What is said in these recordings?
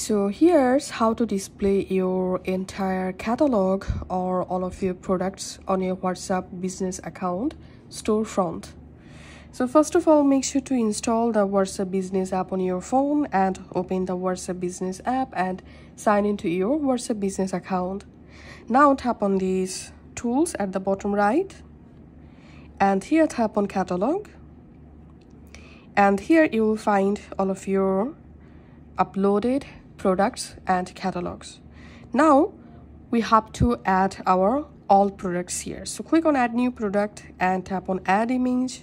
So here's how to display your entire catalog or all of your products on your WhatsApp business account storefront. So first of all, make sure to install the WhatsApp business app on your phone and open the WhatsApp business app and sign into your WhatsApp business account. Now tap on these tools at the bottom right and here tap on catalog and here you will find all of your uploaded products and catalogs. Now we have to add our all products here. So click on add new product and tap on add image.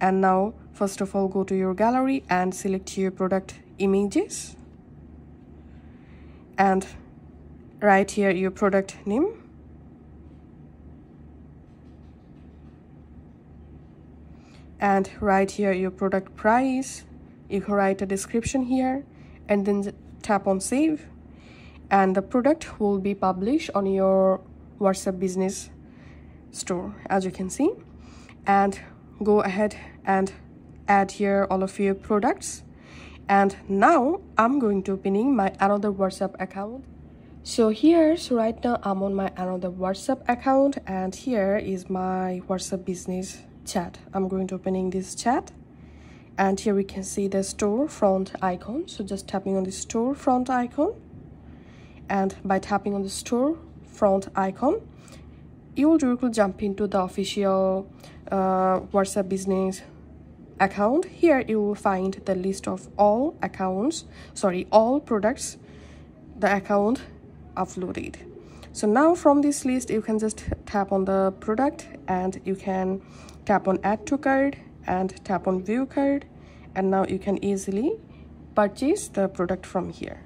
And now first of all go to your gallery and select your product images. And write here your product name. And write here your product price. You can write a description here and then tap on save. And the product will be published on your whatsapp business store as you can see. And go ahead and add here all of your products. And now i'm going to opening my another whatsapp account. So here so right now i'm on my another whatsapp account and here is my whatsapp business chat. I'm going to opening this chat and here we can see the store front icon. So just tapping on the store front icon. And by tapping on the store front icon you will directly jump into the official uh, whatsapp business account. Here you will find the list of all accounts sorry all products the account uploaded. So now from this list you can just tap on the product and you can tap on add to cart and tap on view card. And now you can easily purchase the product from here